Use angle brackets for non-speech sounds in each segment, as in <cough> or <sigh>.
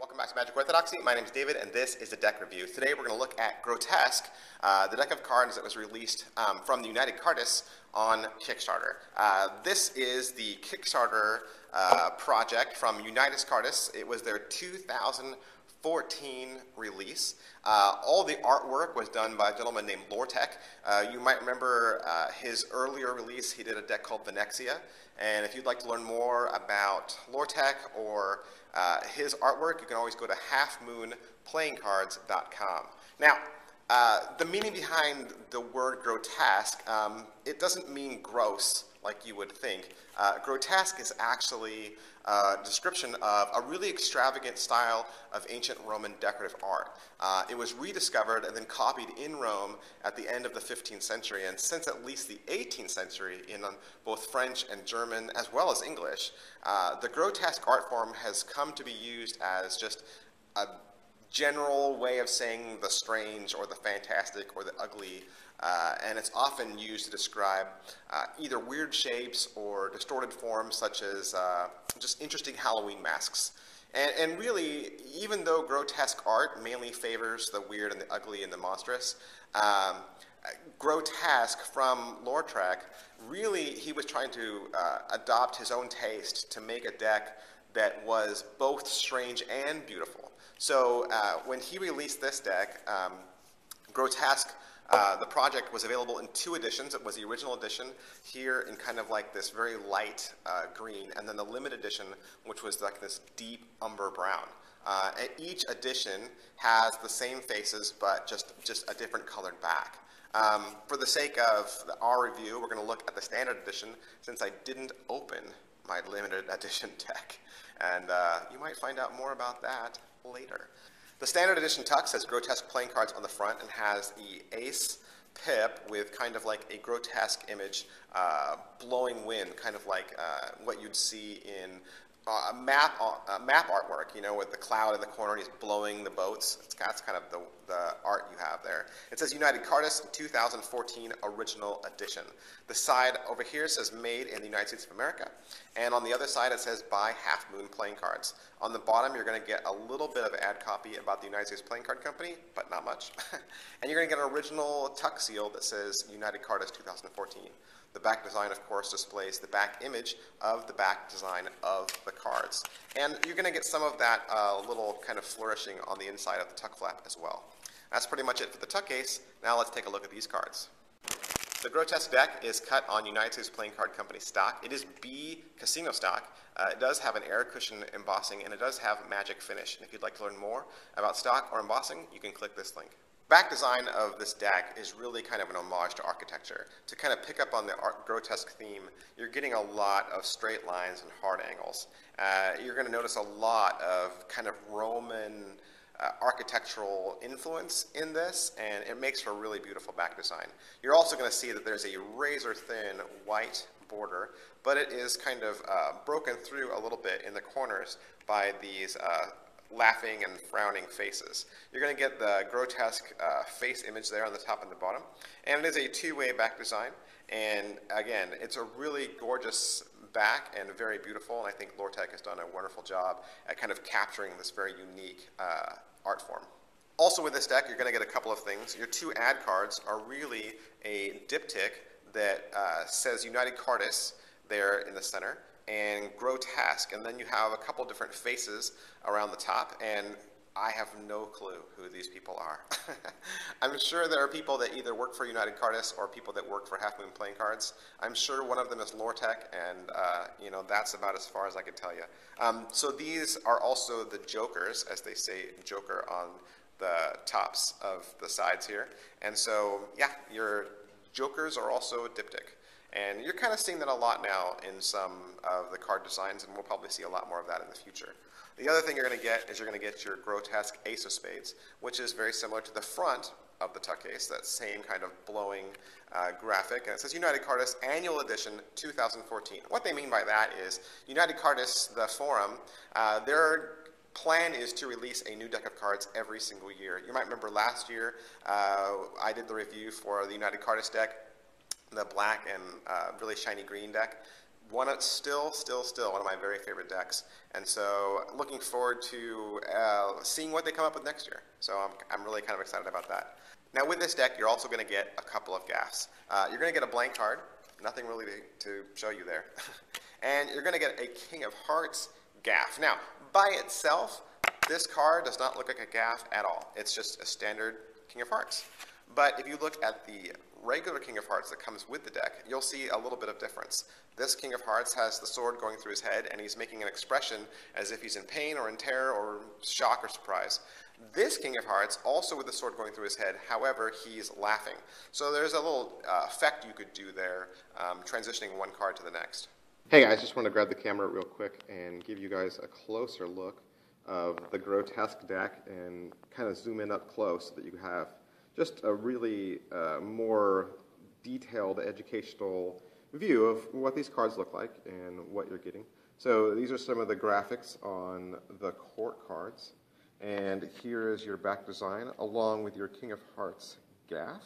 welcome back to Magic Orthodoxy. My name is David, and this is a deck review. Today we're going to look at Grotesque, uh, the deck of cards that was released um, from the United Cardists on Kickstarter. Uh, this is the Kickstarter uh, project from United Cardists. It was their 2014 release. Uh, all the artwork was done by a gentleman named Lortek. Uh, you might remember uh, his earlier release, he did a deck called Venexia. And if you'd like to learn more about Lortek or uh, his artwork, you can always go to halfmoonplayingcards.com. Now, uh, the meaning behind the word grotesque, um, it doesn't mean gross like you would think. Uh, grotesque is actually a description of a really extravagant style of ancient Roman decorative art. Uh, it was rediscovered and then copied in Rome at the end of the 15th century, and since at least the 18th century in um, both French and German, as well as English, uh, the grotesque art form has come to be used as just a general way of saying the strange or the fantastic or the ugly, uh, and it's often used to describe uh, either weird shapes or distorted forms such as uh, just interesting Halloween masks. And, and, really, even though grotesque art mainly favors the weird and the ugly and the monstrous, um, grotesque from Lortek, really he was trying to uh, adopt his own taste to make a deck that was both strange and beautiful. So uh, when he released this deck, um, Grotesque, uh, the project was available in two editions. It was the original edition here in kind of like this very light uh, green, and then the limited edition, which was like this deep umber brown. Uh, each edition has the same faces, but just, just a different colored back. Um, for the sake of the, our review, we're going to look at the standard edition since I didn't open my limited <laughs> edition deck. And uh, you might find out more about that later. The standard edition Tux has grotesque playing cards on the front and has the ace pip with kind of like a grotesque image uh, blowing wind, kind of like uh, what you'd see in uh, map, uh, map artwork, you know, with the cloud in the corner and he's blowing the boats. It's, that's kind of the, the art you have there. It says United Cardists 2014 Original Edition. The side over here says Made in the United States of America. And on the other side it says By Half Moon Playing Cards. On the bottom you're going to get a little bit of ad copy about the United States Playing Card Company, but not much. <laughs> and you're going to get an original tuck seal that says United Cardists 2014. The back design, of course, displays the back image of the back design of the cards. And you're going to get some of that uh, little kind of flourishing on the inside of the tuck flap as well. That's pretty much it for the tuck case. Now let's take a look at these cards. The Grotesque deck is cut on United States Playing Card Company stock. It is Bee casino stock. Uh, it does have an air cushion embossing and it does have magic finish. And if you'd like to learn more about stock or embossing, you can click this link back design of this deck is really kind of an homage to architecture. To kind of pick up on the grotesque theme, you're getting a lot of straight lines and hard angles. Uh, you're going to notice a lot of kind of Roman uh, architectural influence in this, and it makes for a really beautiful back design. You're also going to see that there's a razor thin white border, but it is kind of uh, broken through a little bit in the corners by these uh, laughing and frowning faces. You're going to get the grotesque uh, face image there on the top and the bottom. And it is a two-way back design. And again, it's a really gorgeous back and very beautiful. And I think Lortek has done a wonderful job at kind of capturing this very unique uh, art form. Also with this deck, you're going to get a couple of things. Your two ad cards are really a diptych that uh, says United Cardists there in the center and grotesque. And then you have a couple different faces around the top, and I have no clue who these people are. <laughs> I'm sure there are people that either work for United Cardists or people that work for Half Moon Playing Cards. I'm sure one of them is Lortek, and uh, you know that's about as far as I can tell you. Um, so these are also the jokers, as they say, joker on the tops of the sides here. And so, yeah, your jokers are also a diptych. And you're kind of seeing that a lot now in some of the card designs, and we'll probably see a lot more of that in the future. The other thing you're going to get is you're going to get your grotesque ace of spades, which is very similar to the front of the tuck case, that same kind of blowing uh, graphic. And it says United Cardists Annual Edition 2014. What they mean by that is United Cardists, the forum, uh, their plan is to release a new deck of cards every single year. You might remember last year uh, I did the review for the United Cardists deck the black and uh, really shiny green deck. one still, still, still one of my very favorite decks. And so looking forward to uh, seeing what they come up with next year. So I'm, I'm really kind of excited about that. Now with this deck, you're also going to get a couple of gaffs. Uh, you're going to get a blank card, nothing really to, to show you there. <laughs> and you're going to get a King of Hearts gaff. Now, by itself, this card does not look like a gaff at all. It's just a standard King of Hearts. But if you look at the regular King of Hearts that comes with the deck, you'll see a little bit of difference. This King of Hearts has the sword going through his head, and he's making an expression as if he's in pain or in terror or shock or surprise. This King of Hearts, also with the sword going through his head, however, he's laughing. So there's a little uh, effect you could do there, um, transitioning one card to the next. Hey guys, just want to grab the camera real quick and give you guys a closer look of the grotesque deck and kind of zoom in up close so that you have just a really uh, more detailed educational view of what these cards look like and what you're getting. So these are some of the graphics on the court cards. And here is your back design along with your King of Hearts gaff.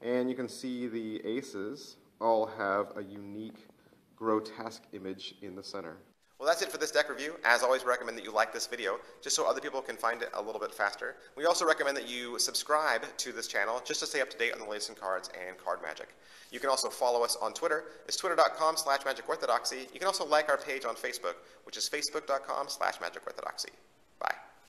And you can see the aces all have a unique grotesque image in the center. Well, that's it for this deck review. As always, we recommend that you like this video, just so other people can find it a little bit faster. We also recommend that you subscribe to this channel, just to stay up to date on the latest in cards and card magic. You can also follow us on Twitter. It's twitter.com slash magicorthodoxy. You can also like our page on Facebook, which is facebook.com slash magicorthodoxy. Bye.